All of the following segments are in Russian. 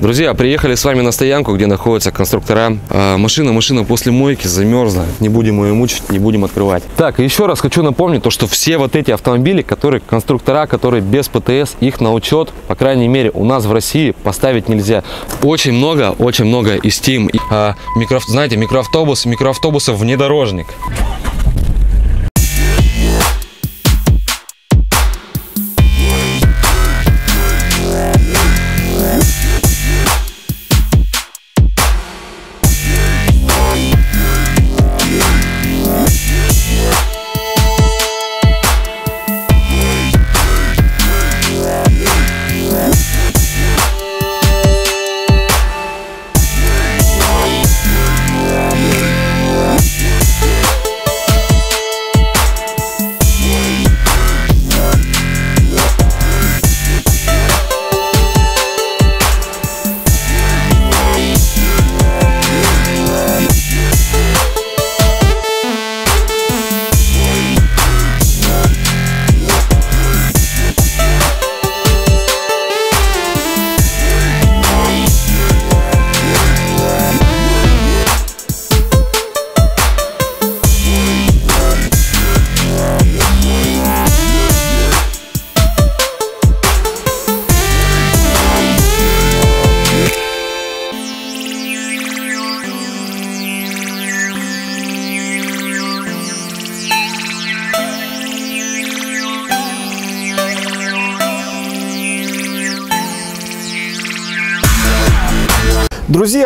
Друзья, приехали с вами на стоянку, где находятся конструктора. А, машина, машина после мойки замерзла. Не будем ее мучить, не будем открывать. Так, еще раз хочу напомнить, то, что все вот эти автомобили, которые конструктора, которые без ПТС, их на учет, по крайней мере, у нас в России поставить нельзя. Очень много, очень много из Steam. А, микро, знаете, микроавтобус, микроавтобусов внедорожник.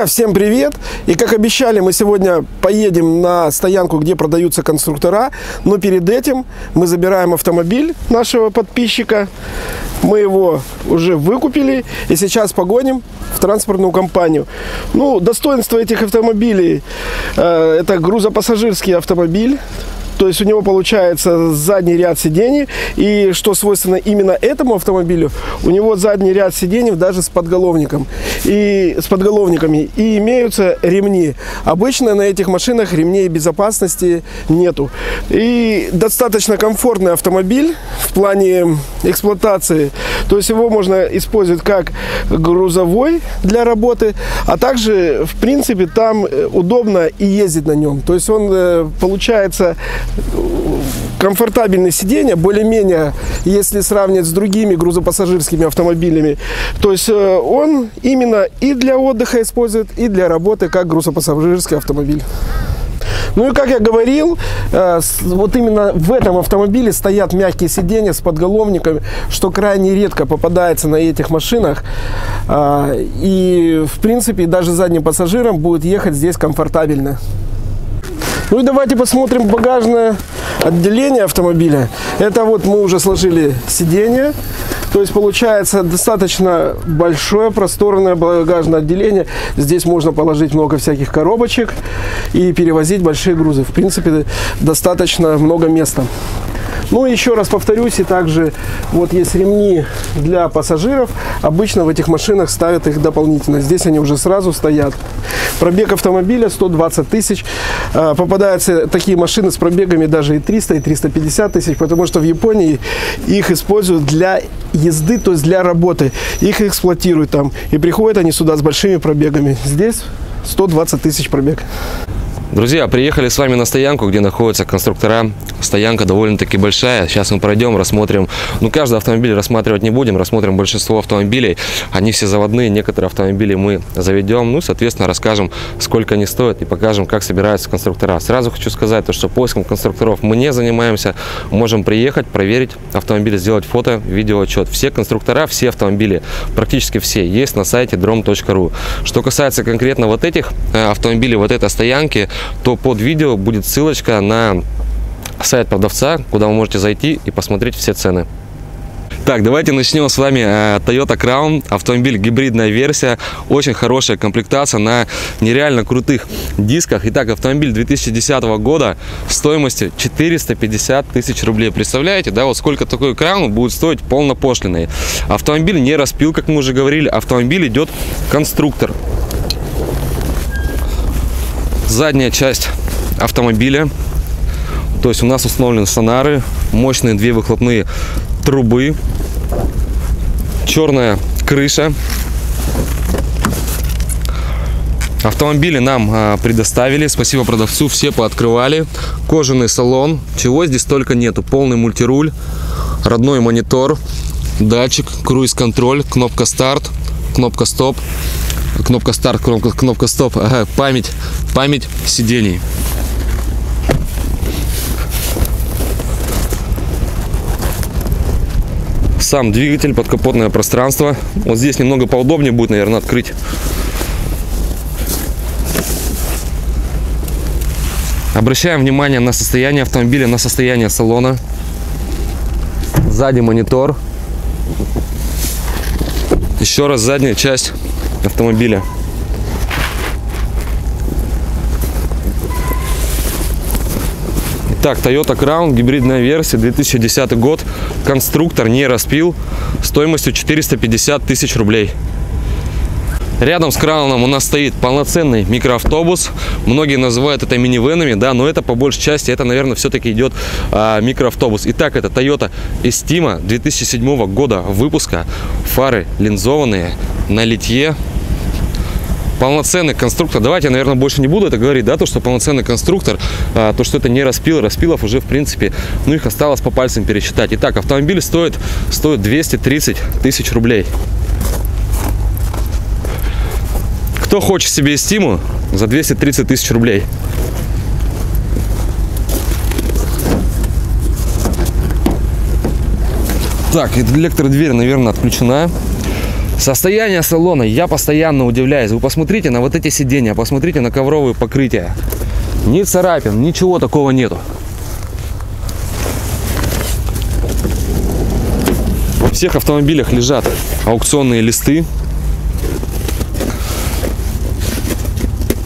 Всем привет! И как обещали, мы сегодня поедем на стоянку, где продаются конструктора. Но перед этим мы забираем автомобиль нашего подписчика. Мы его уже выкупили и сейчас погоним в транспортную компанию. Ну, достоинство этих автомобилей э, это грузопассажирский автомобиль. То есть у него получается задний ряд сидений. И что свойственно именно этому автомобилю, у него задний ряд сидений даже с подголовником. И с подголовниками. И имеются ремни. Обычно на этих машинах ремней безопасности нету. И достаточно комфортный автомобиль в плане эксплуатации. То есть его можно использовать как грузовой для работы, а также, в принципе, там удобно и ездить на нем. То есть он э, получается комфортабельные сиденья, более-менее, если сравнивать с другими грузопассажирскими автомобилями. То есть э, он именно и для отдыха использует, и для работы как грузопассажирский автомобиль. Ну и как я говорил, э, вот именно в этом автомобиле стоят мягкие сиденья с подголовниками, что крайне редко попадается на этих машинах. Э, и в принципе даже задним пассажирам будет ехать здесь комфортабельно. Ну и давайте посмотрим багажное отделение автомобиля. Это вот мы уже сложили сиденье. То есть получается достаточно большое, просторное багажное отделение. Здесь можно положить много всяких коробочек и перевозить большие грузы. В принципе, достаточно много места. Ну, еще раз повторюсь, и также вот есть ремни для пассажиров. Обычно в этих машинах ставят их дополнительно. Здесь они уже сразу стоят. Пробег автомобиля 120 тысяч. А, попадаются такие машины с пробегами даже и 300, и 350 тысяч, потому что в Японии их используют для езды, то есть для работы. Их эксплуатируют там. И приходят они сюда с большими пробегами. Здесь 120 тысяч пробег. Друзья, приехали с вами на стоянку, где находятся конструктора. Стоянка довольно-таки большая. Сейчас мы пройдем, рассмотрим. Ну, каждый автомобиль рассматривать не будем. Рассмотрим большинство автомобилей. Они все заводные. Некоторые автомобили мы заведем. Ну, соответственно, расскажем, сколько они стоят и покажем, как собираются конструктора. Сразу хочу сказать, то, что поиском конструкторов мы не занимаемся. Можем приехать, проверить автомобиль, сделать фото, видео отчет. Все конструктора, все автомобили, практически все, есть на сайте drom.ru. Что касается конкретно вот этих э, автомобилей, вот этой стоянки, то под видео будет ссылочка на сайт продавца, куда вы можете зайти и посмотреть все цены. Так, давайте начнем с вами э, Toyota Crown. Автомобиль гибридная версия. Очень хорошая комплектация на нереально крутых дисках. Итак, автомобиль 2010 года стоимостью 450 тысяч рублей. Представляете, да, вот сколько такой Crown будет стоить полнопошлиной. Автомобиль не распил, как мы уже говорили. Автомобиль идет конструктор задняя часть автомобиля. То есть у нас установлены сонары, мощные две выхлопные трубы, черная крыша. Автомобили нам а, предоставили, спасибо продавцу, все пооткрывали. Кожаный салон, чего здесь только нету. Полный мультируль, родной монитор, датчик, круиз-контроль, кнопка старт, кнопка стоп, кнопка старт, кнопка, стоп, ага, память, память сидений. Сам двигатель, подкапотное пространство. Вот здесь немного поудобнее будет, наверное, открыть. Обращаем внимание на состояние автомобиля, на состояние салона. Сзади монитор. Еще раз задняя часть автомобиля. Итак, Toyota Crown, гибридная версия, 2010 год. Конструктор не распил, стоимостью 450 тысяч рублей. Рядом с крауном у нас стоит полноценный микроавтобус. Многие называют это минивенами, да, но это по большей части, это, наверное, все-таки идет а, микроавтобус. Итак, это Toyota Estima 2007 года выпуска. Фары линзованные, на литье. Полноценный конструктор. Давайте я, наверное, больше не буду это говорить, да, то, что полноценный конструктор, а, то, что это не распил, распилов уже, в принципе, ну, их осталось по пальцам пересчитать. Итак, автомобиль стоит, стоит 230 тысяч рублей. Кто хочет себе стиму за 230 тысяч рублей? Так, электродверь, наверное, отключена. Состояние салона я постоянно удивляюсь. Вы посмотрите на вот эти сиденья, посмотрите на ковровые покрытия. Ни царапин, ничего такого нету. Во всех автомобилях лежат аукционные листы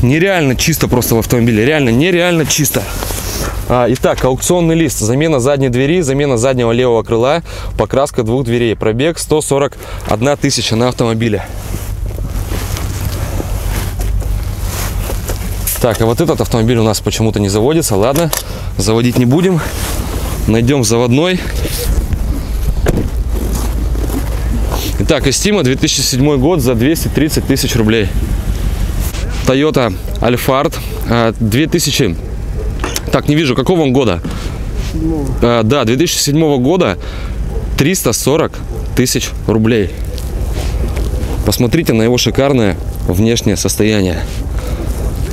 нереально чисто просто в автомобиле. Реально нереально чисто. А, итак, аукционный лист. Замена задней двери, замена заднего левого крыла, покраска двух дверей. Пробег 141 тысяча на автомобиле. Так, а вот этот автомобиль у нас почему-то не заводится. Ладно, заводить не будем. Найдем заводной. Итак, Estima 2007 год за 230 тысяч рублей. Toyota Alphard 2000 так не вижу какого он года? А, да 2007 года 340 тысяч рублей. Посмотрите на его шикарное внешнее состояние.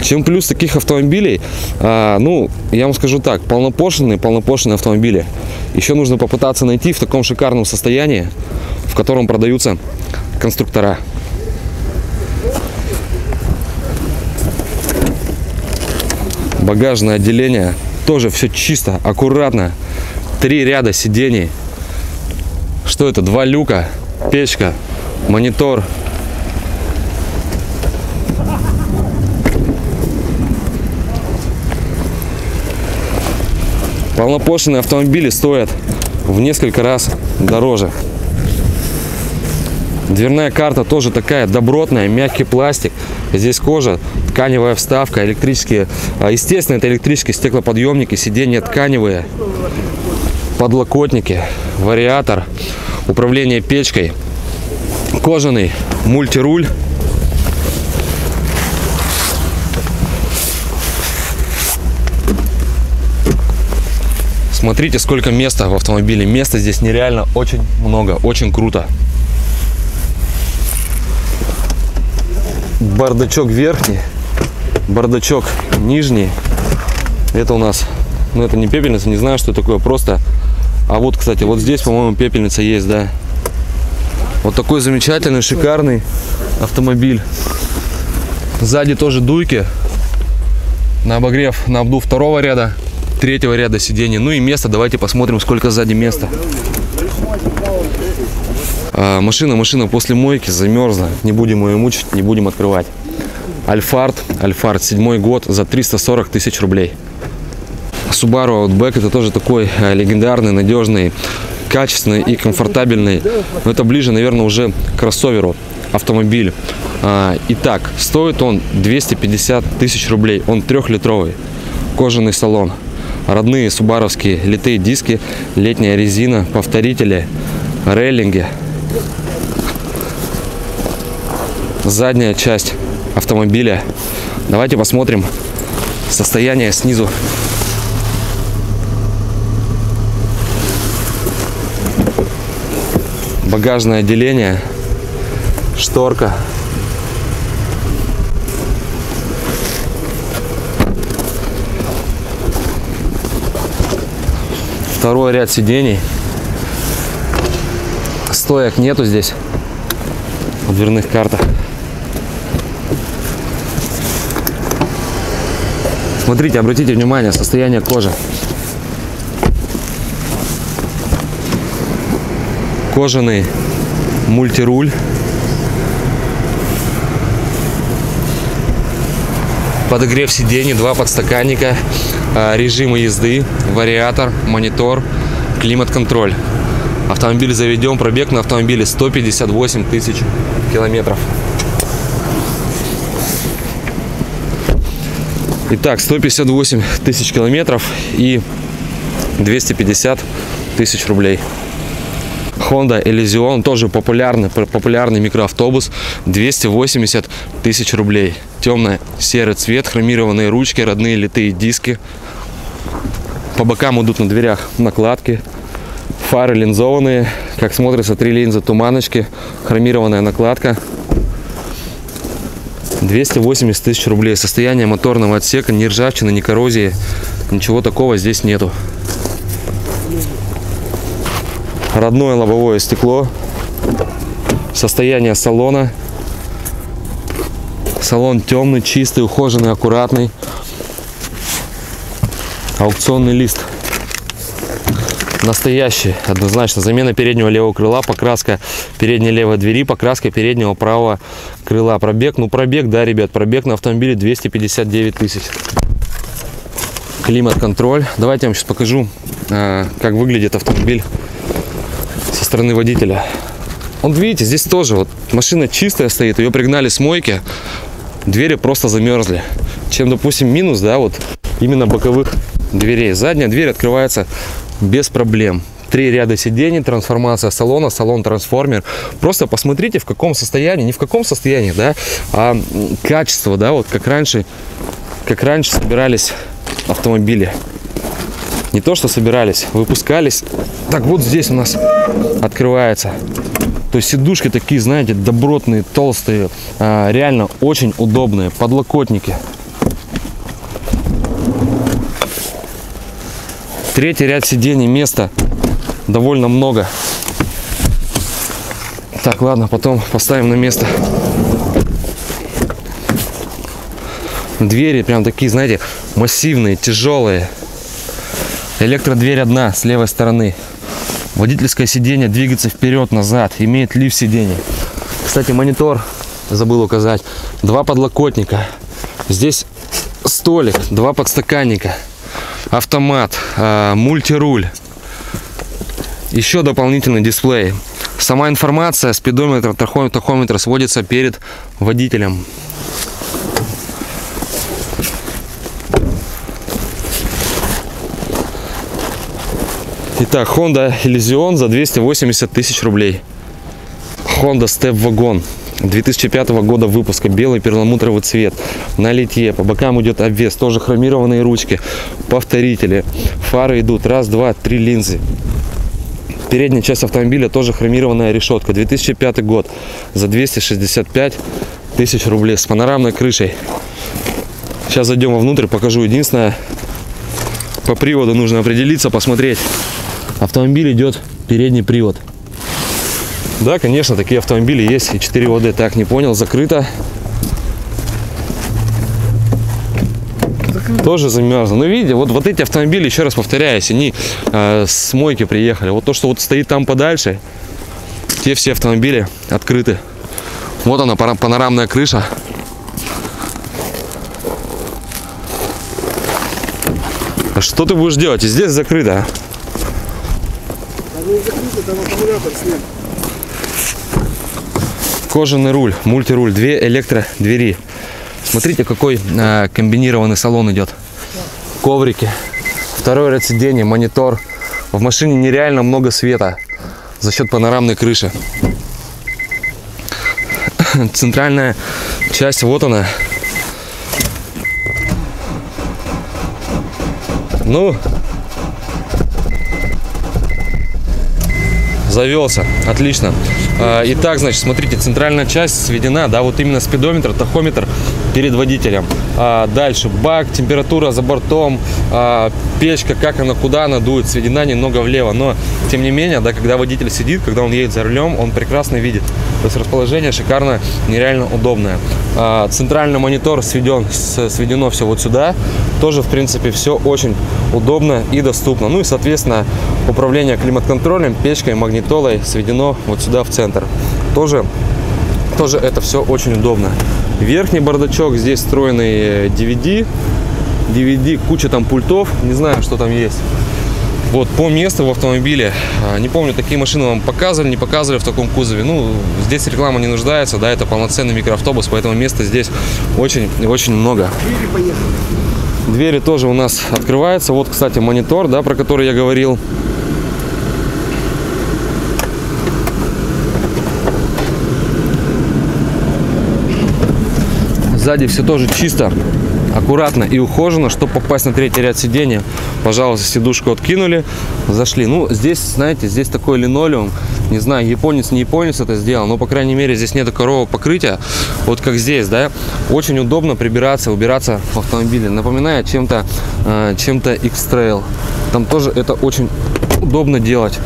Чем плюс таких автомобилей? А, ну я вам скажу так полнопошенные полнопошенные автомобили. Еще нужно попытаться найти в таком шикарном состоянии в котором продаются конструктора багажное отделение. Тоже все чисто аккуратно. Три ряда сидений. Что это? Два люка печка монитор. Полнопошенные автомобили стоят в несколько раз дороже Дверная карта тоже такая добротная, мягкий пластик. Здесь кожа, тканевая вставка, электрические. А, естественно, это электрические стеклоподъемники, сиденья тканевые, подлокотники, вариатор, управление печкой, кожаный мультируль. Смотрите, сколько места в автомобиле. Места здесь нереально очень много, очень круто. Бардачок верхний, бардачок нижний. Это у нас, ну это не пепельница, не знаю, что такое, просто. А вот, кстати, вот здесь, по-моему, пепельница есть, да. Вот такой замечательный, шикарный автомобиль. Сзади тоже дуйки. На обогрев, на обдув второго ряда, третьего ряда сидений. Ну и место, давайте посмотрим, сколько сзади места. А, машина, машина после мойки замерзла. Не будем ее мучить, не будем открывать. Альфард, Альфард, седьмой год за 340 тысяч рублей. Subaru Outback это тоже такой а, легендарный, надежный, качественный и комфортабельный. Но это ближе, наверное, уже к кроссоверу автомобиль. А, итак, стоит он 250 тысяч рублей. Он трехлитровый. Кожаный салон. Родные субаровские литые диски, летняя резина, повторители, рейлинги. Задняя часть автомобиля. Давайте посмотрим состояние снизу. Багажное отделение, шторка. Второй ряд сидений. Стоек нету здесь в дверных картах. Смотрите, обратите внимание, состояние кожи. Кожаный мультируль. Подогрев сидений, два подстаканника, а, режимы езды, вариатор, монитор, климат-контроль. Автомобиль заведен, пробег на автомобиле 158 тысяч километров. Итак, 158 тысяч километров и 250 тысяч рублей. Honda Elysion, тоже популярный, популярный микроавтобус, 280 тысяч рублей. Темный серый цвет, хромированные ручки, родные литые диски. По бокам идут на дверях накладки. Фары линзованные, как смотрится, три линзы туманочки, хромированная накладка. 280 тысяч рублей. Состояние моторного отсека, ни ржавчины, ни коррозии, ничего такого здесь нету. Родное лобовое стекло. Состояние салона. Салон темный, чистый, ухоженный, аккуратный. Аукционный лист. Настоящий, однозначно. Замена переднего левого крыла, покраска передней левой двери, покраска переднего правого крыла. Пробег, ну пробег, да, ребят, пробег на автомобиле 259 тысяч. Климат-контроль. Давайте я вам сейчас покажу, а, как выглядит автомобиль со стороны водителя. Он, видите, здесь тоже вот машина чистая стоит, ее пригнали с мойки, двери просто замерзли. Чем, допустим, минус, да, вот именно боковых дверей. Задняя дверь открывается без проблем. Три ряда сидений, трансформация салона, салон трансформер. Просто посмотрите, в каком состоянии, не в каком состоянии, да, а качество, да, вот как раньше, как раньше собирались автомобили. Не то, что собирались, выпускались. Так вот здесь у нас открывается. То есть сидушки такие, знаете, добротные, толстые, а, реально очень удобные. Подлокотники. Третий ряд сидений, места довольно много. Так, ладно, потом поставим на место. Двери прям такие, знаете, массивные, тяжелые. Электродверь одна с левой стороны. Водительское сиденье двигается вперед-назад. Имеет лифт сидений. Кстати, монитор забыл указать. Два подлокотника. Здесь столик, два подстаканника автомат, а, мультируль, еще дополнительный дисплей. Сама информация, спидометр, тахометр сводится перед водителем. Итак, Honda Elysion за 280 тысяч рублей. Honda Step Wagon 2005 года выпуска, белый перламутровый цвет, на литье, по бокам идет обвес, тоже хромированные ручки, повторители, фары идут, раз, два, три линзы. Передняя часть автомобиля тоже хромированная решетка, 2005 год, за 265 тысяч рублей, с панорамной крышей. Сейчас зайдем внутрь, покажу. Единственное, по приводу нужно определиться, посмотреть. Автомобиль идет передний привод. Да, конечно, такие автомобили есть. И 4 ОД. Так, не понял, закрыто. Тоже замерзло. Ну, видите, вот, вот эти автомобили, еще раз повторяюсь, они э, с мойки приехали. Вот то, что вот стоит там подальше, те все автомобили открыты. Вот она, панорамная крыша. А что ты будешь делать? И здесь закрыто. Там не закрыто, там аккумулятор снят кожаный руль, мультируль, две электродвери. Смотрите, какой э, комбинированный салон идет. Коврики, второй ряд сидений, монитор. В машине нереально много света за счет панорамной крыши. центральная часть, вот она. Ну, завелся. Отлично. А, итак, значит, смотрите, центральная часть сведена, да, вот именно спидометр, тахометр перед водителем. А, дальше бак, температура за бортом, а, печка, как она, куда она дует, сведена немного влево. Но, тем не менее, да, когда водитель сидит, когда он едет за рулем, он прекрасно видит. То есть расположение шикарно, нереально удобное. А, центральный монитор сведен, сведено все вот сюда. Тоже, в принципе, все очень удобно и доступно. Ну и, соответственно, управление климат-контролем, печкой, магнитолой сведено вот сюда в центр. Тоже, тоже это все очень удобно. Верхний бардачок, здесь встроенный DVD. DVD, куча там пультов, не знаю, что там есть. Вот, по месту в автомобиле, а, не помню, такие машины вам показывали, не показывали в таком кузове. Ну, здесь реклама не нуждается, да, это полноценный микроавтобус, поэтому места здесь очень-очень много. Двери тоже у нас открываются. Вот, кстати, монитор, да, про который я говорил. Сзади все тоже чисто, аккуратно и ухоженно, чтобы попасть на третий ряд сидения. Пожалуйста, сидушку откинули, зашли. Ну, здесь, знаете, здесь такой линолеум. Не знаю, японец, не японец это сделал, но, по крайней мере, здесь нет корового покрытия. Вот как здесь, да. Очень удобно прибираться, убираться в автомобиле. Напоминает чем-то э, чем-то X-Trail. Там тоже это очень удобно делать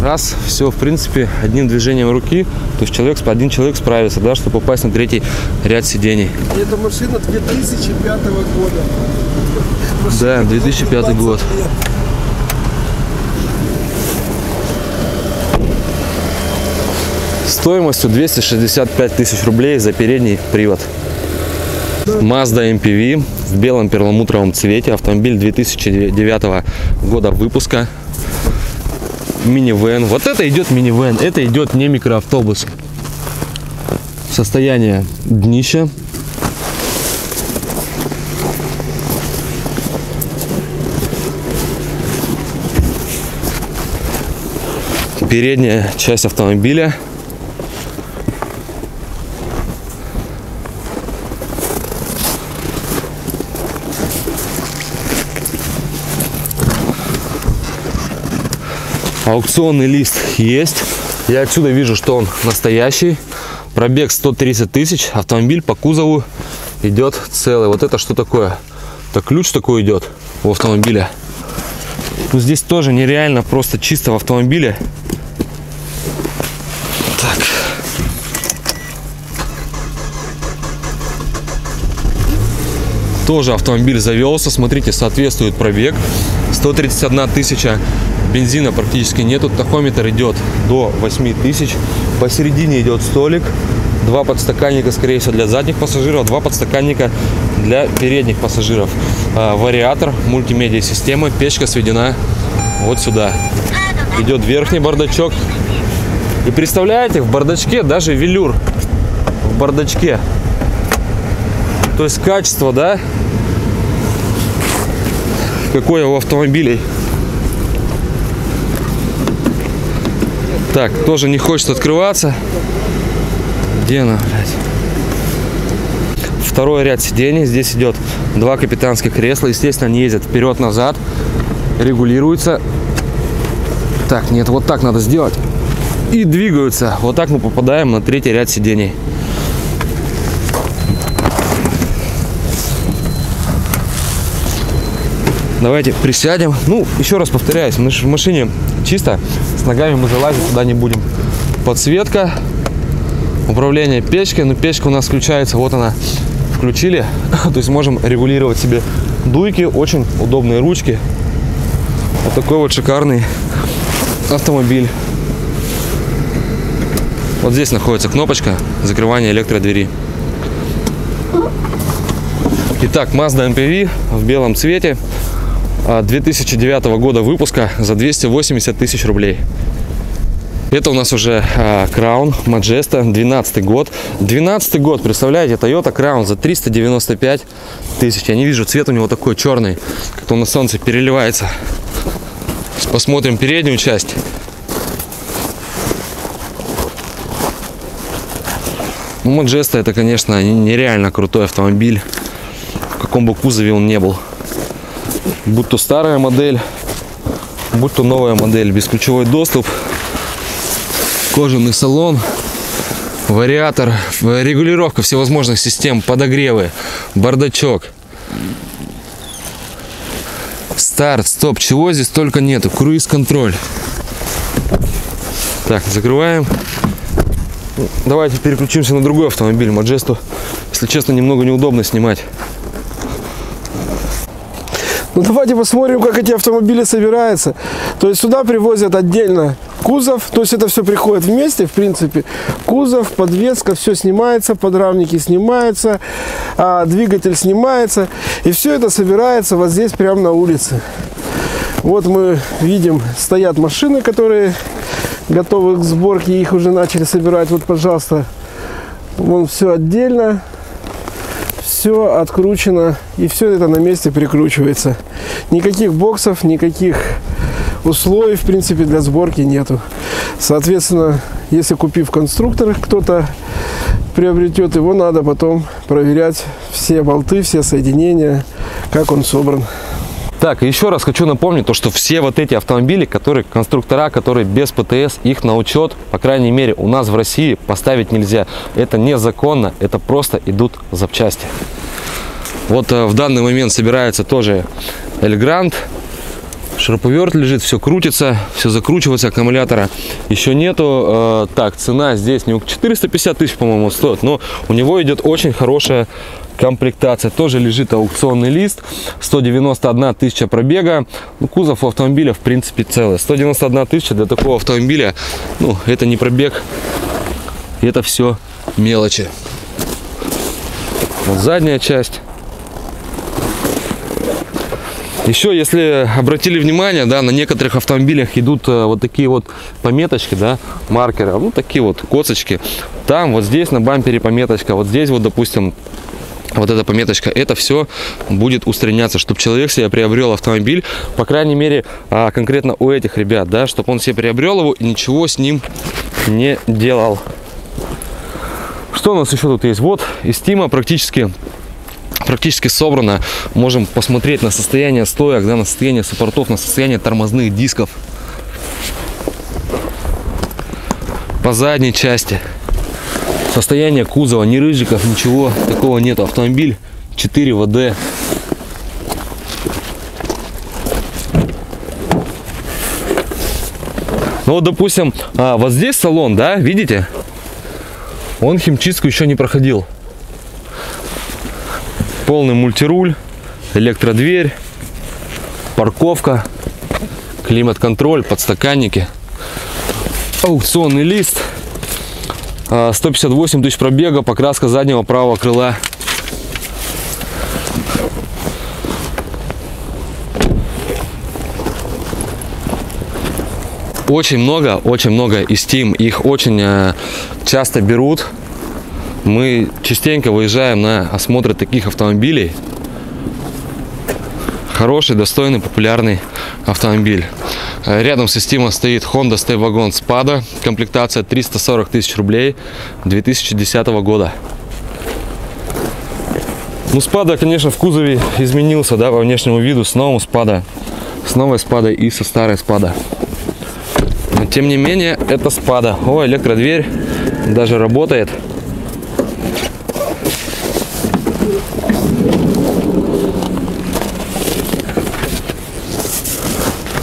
раз, все, в принципе, одним движением руки, то есть человек, один человек справится, да, чтобы попасть на третий ряд сидений. Это машина 2005 года. Машина да, 2005 год. Лет. Стоимостью 265 тысяч рублей за передний привод. Mazda MPV в белом перламутровом цвете. Автомобиль 2009 года выпуска минивэн. Вот это идет минивэн, это идет не микроавтобус. Состояние днища. Передняя часть автомобиля. Аукционный лист есть. Я отсюда вижу, что он настоящий. Пробег 130 тысяч. Автомобиль по кузову идет целый. Вот это что такое? Так ключ такой идет у автомобиля. Ну, здесь тоже нереально просто чисто в автомобиле. Так. Тоже автомобиль завелся. Смотрите, соответствует пробег. 131 тысяча бензина практически нету. Тахометр идет до 8000. Посередине идет столик. Два подстаканника, скорее всего, для задних пассажиров. Два подстаканника для передних пассажиров. А, вариатор, мультимедиа система. Печка сведена вот сюда. Идет верхний бардачок. И представляете, в бардачке даже велюр. В бардачке. То есть качество, да? Какое у автомобилей. Так, тоже не хочет открываться. Где она, блядь? Второй ряд сидений. Здесь идет два капитанских кресла. Естественно, они ездят вперед-назад. Регулируются. Так, нет, вот так надо сделать. И двигаются. Вот так мы попадаем на третий ряд сидений. Давайте присядем. Ну, еще раз повторяюсь, в машине чисто. С ногами мы залазить туда не будем. Подсветка, управление печкой. Ну, печка у нас включается, вот она, включили. То есть можем регулировать себе дуйки. Очень удобные ручки. Вот такой вот шикарный автомобиль. Вот здесь находится кнопочка закрывания электродвери. Итак, Mazda MPV в белом цвете. 2009 а, года выпуска за 280 тысяч рублей. Это у нас уже а, Crown Majesta, 12 год. 12 год, представляете, Toyota Crown за 395 тысяч. Я не вижу, цвет у него такой черный, как он на солнце переливается. Посмотрим переднюю часть. Ну, Маджеста это, конечно, нереально крутой автомобиль. В каком бы кузове он не был. Будь то старая модель, будь то новая модель. Бесключевой доступ, кожаный салон, вариатор, регулировка всевозможных систем, подогревы, бардачок. Старт, стоп, чего здесь только нету. Круиз-контроль. Так, закрываем. Ну, Давайте переключимся на другой автомобиль. Маджесту, если честно, немного неудобно снимать. Ну давайте посмотрим, как эти автомобили собираются. То есть сюда привозят отдельно кузов, то есть это все приходит вместе, в принципе. Кузов, подвеска, все снимается, подрамники снимаются, а, двигатель снимается. И все это собирается вот здесь, прямо на улице. Вот мы видим, стоят машины, которые готовы к сборке, их уже начали собирать. Вот, пожалуйста, вон все отдельно все откручено и все это на месте прикручивается. Никаких боксов, никаких условий, в принципе, для сборки нету. Соответственно, если купив конструктор, кто-то приобретет, его надо потом проверять все болты, все соединения, как он собран. Так, еще раз хочу напомнить, то, что все вот эти автомобили, которые конструктора, которые без ПТС, их на учет, по крайней мере, у нас в России поставить нельзя. Это незаконно, это просто идут запчасти. Вот э, в данный момент собирается тоже Эльгрант. Шуруповерт лежит, все крутится, все закручивается аккумулятора. Еще нету. э, так, цена здесь не 450 тысяч, по-моему, стоит, но у него идет очень хорошая комплектация. Тоже лежит аукционный лист. 191 тысяча пробега. Ну, кузов автомобиля, в принципе, целый. 191 тысяча для такого автомобиля, ну, это не пробег. Это все мелочи. Вот задняя часть. Еще, если обратили внимание, да, на некоторых автомобилях идут э, вот такие вот пометочки, да, маркеры, ну, такие вот косточки. Там, вот здесь на бампере пометочка, вот здесь вот, допустим, вот эта пометочка, это все будет устраняться, чтобы человек себе приобрел автомобиль, по крайней мере, а, конкретно у этих ребят, да, чтобы он себе приобрел его и ничего с ним не делал. Что у нас еще тут есть? Вот из Тима практически практически собрано. Можем посмотреть на состояние стоек, да, на состояние саппортов, на состояние тормозных дисков. По задней части. Состояние кузова, ни рыжиков, ничего такого нет. Автомобиль 4 ВД. Ну вот, допустим, а, вот здесь салон, да, видите? Он химчистку еще не проходил. Полный мультируль, электродверь, парковка, климат-контроль, подстаканники, аукционный лист, а, 158 тысяч пробега, покраска заднего правого крыла. Очень много, очень много из Steam. Их очень э, часто берут. Мы частенько выезжаем на осмотры таких автомобилей. Хороший, достойный, популярный автомобиль. Рядом с Steam стоит Honda Stay Spada. Комплектация 340 тысяч рублей 2010 года. Ну, спада, конечно, в кузове изменился, да, по внешнему виду с новым спада, с новой спадой и со старой спада. Тем не менее, это спада. О, электродверь даже работает.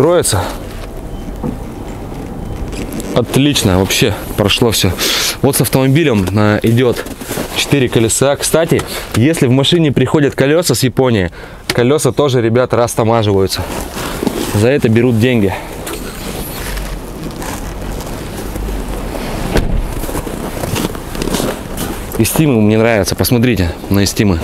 Кроется. Отлично, вообще прошло все. Вот с автомобилем а, идет 4 колеса. Кстати, если в машине приходят колеса с Японии, колеса тоже, ребят, растамаживаются. За это берут деньги. Истимы мне нравятся. Посмотрите на истимы.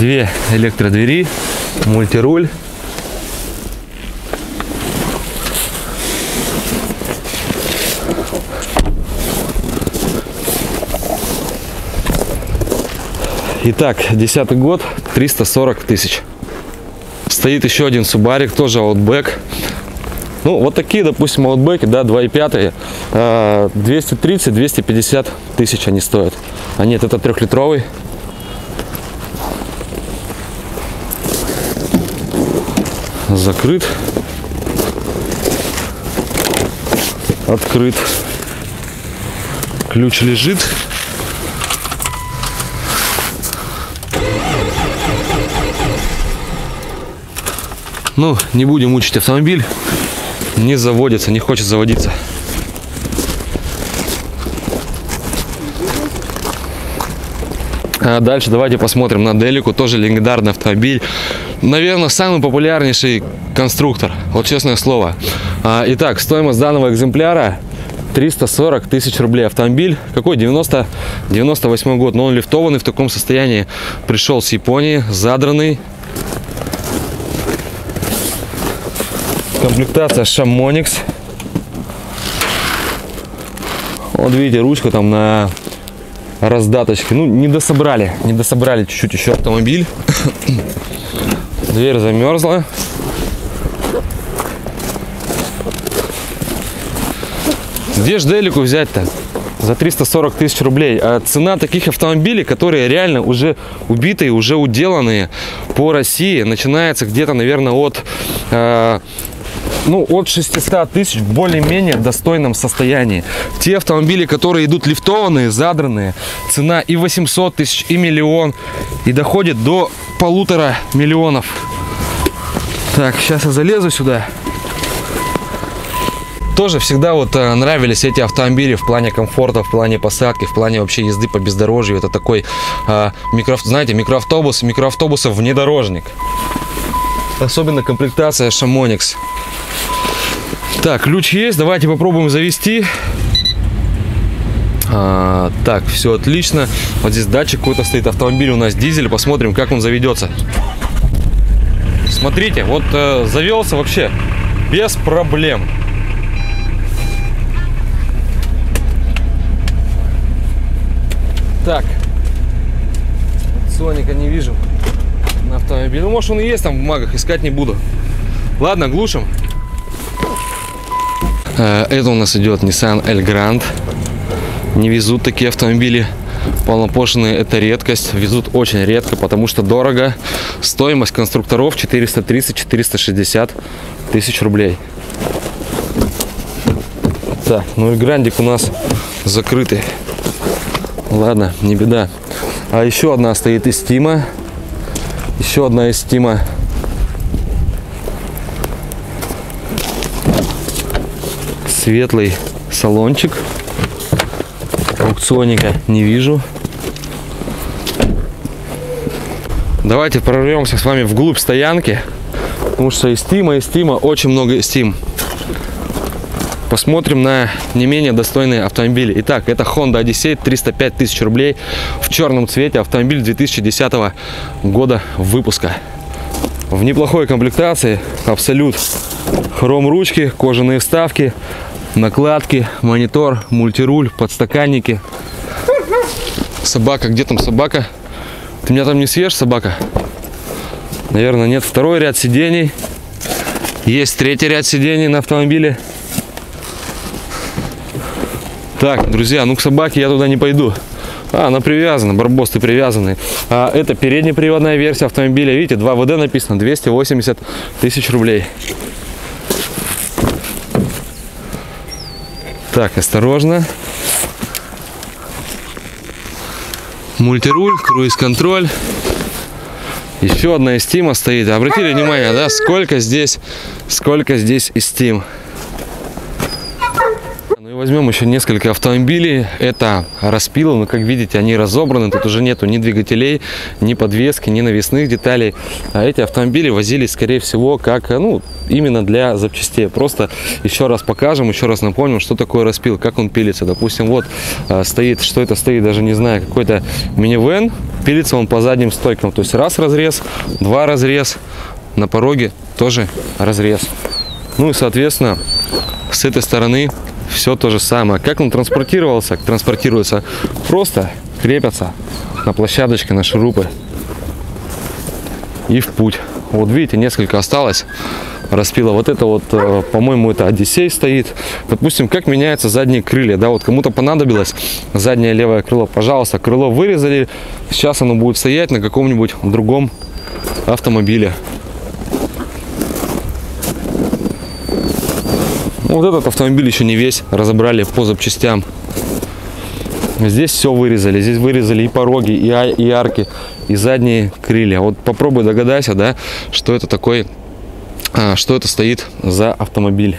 Две электродвери, мультируль. Итак, десятый год, 340 тысяч. Стоит еще один Субарик, тоже Outback. Ну, вот такие, допустим, Outback, да, 2.5, 230-250 тысяч они стоят. А нет, это трехлитровый. Закрыт. Открыт. Ключ лежит. Ну, не будем мучить автомобиль. Не заводится, не хочет заводиться. А дальше давайте посмотрим на Делику, тоже легендарный автомобиль. Наверное, самый популярнейший конструктор, вот честное слово. А, итак, стоимость данного экземпляра 340 тысяч рублей. Автомобиль какой? 90, 98 год, но он лифтованный в таком состоянии. Пришел с Японии, задранный. Комплектация Шамоникс. Вот видите, ручка там на раздаточке. Ну, не дособрали, не дособрали чуть-чуть еще автомобиль. Дверь замерзла. Где ж Делику взять-то? За 340 тысяч рублей. А цена таких автомобилей, которые реально уже убитые, уже уделанные по России, начинается где-то, наверное, от э, ну, от 600 тысяч в более-менее достойном состоянии. Те автомобили, которые идут лифтованные, задранные, цена и 800 тысяч, и миллион, и доходит до полутора миллионов. Так, сейчас я залезу сюда. Тоже всегда вот э, нравились эти автомобили в плане комфорта, в плане посадки, в плане вообще езды по бездорожью. Это такой, э, микро, знаете, микроавтобус, микроавтобусов внедорожник. Особенно комплектация Шамоникс. Так, ключ есть. Давайте попробуем завести. А, так, все отлично. Вот здесь датчик какой-то стоит. Автомобиль у нас дизель. Посмотрим, как он заведется. Смотрите, вот э, завелся вообще без проблем. Так. Соника не вижу на автомобиле. Ну, может, он и есть там в бумагах, искать не буду. Ладно, глушим. Э, это у нас идет Nissan Elgrand. Не везут такие автомобили полнопошенные. Это редкость. Везут очень редко, потому что дорого. Стоимость конструкторов 430-460 тысяч рублей. Так, ну и грандик у нас закрытый. Ладно, не беда. А еще одна стоит из Тима. Еще одна из Тима. Светлый салончик. Аукционника не вижу. Давайте прорвемся с вами вглубь стоянки. Потому что из Тима, из Тима очень много из Тим. Посмотрим на не менее достойные автомобили. Итак, это Honda Odyssey, 305 тысяч рублей в черном цвете. Автомобиль 2010 года выпуска. В неплохой комплектации, абсолют. Хром ручки, кожаные вставки, накладки, монитор, мультируль, подстаканники. Собака, где там собака? Ты меня там не съешь, собака? Наверное, нет. Второй ряд сидений. Есть третий ряд сидений на автомобиле. Так, друзья, ну к собаке я туда не пойду. А, она привязана, барбосты привязаны. А, это переднеприводная версия автомобиля. Видите, 2 ВД написано, 280 тысяч рублей. Так, осторожно. Мультируль, круиз-контроль. Еще одна из Steam стоит. Обратили внимание, да, сколько здесь, сколько здесь из Steam. Возьмем еще несколько автомобилей. Это распилы, но как видите, они разобраны. Тут уже нету ни двигателей, ни подвески, ни навесных деталей. А эти автомобили возились, скорее всего, как, ну, именно для запчастей. Просто еще раз покажем, еще раз напомним, что такое распил, как он пилится. Допустим, вот а, стоит, что это стоит, даже не знаю, какой-то минивэн. Пилится он по задним стойкам. То есть раз разрез, два разрез, на пороге тоже разрез. Ну и, соответственно, с этой стороны все то же самое. Как он транспортировался? Транспортируется просто крепятся на площадочке, на шурупы. И в путь. Вот видите, несколько осталось распила. Вот это вот, э, по-моему, это Одиссей стоит. Допустим, как меняются задние крылья, да, вот кому-то понадобилось заднее левое крыло, пожалуйста, крыло вырезали, сейчас оно будет стоять на каком-нибудь другом автомобиле. Вот этот автомобиль еще не весь, разобрали по запчастям. Здесь все вырезали, здесь вырезали и пороги, и, и арки, и задние крылья. Вот попробуй догадайся, да, что это такой, а, что это стоит за автомобиль.